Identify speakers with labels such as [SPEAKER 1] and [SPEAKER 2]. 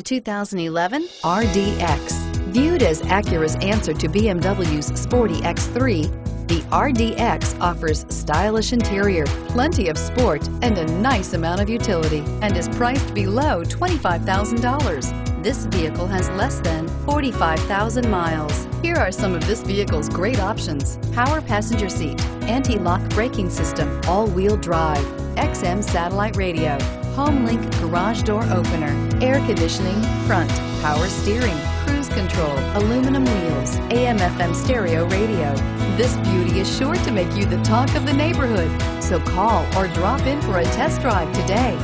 [SPEAKER 1] The 2011 RDX. Viewed as Acura's answer to BMW's sporty X3, the RDX offers stylish interior, plenty of sport, and a nice amount of utility, and is priced below $25,000. This vehicle has less than 45,000 miles. Here are some of this vehicle's great options. Power passenger seat, anti-lock braking system, all-wheel drive, XM satellite radio, HomeLink garage door opener, air conditioning, front, power steering, cruise control, aluminum wheels, AM FM stereo radio. This beauty is sure to make you the talk of the neighborhood. So call or drop in for a test drive today.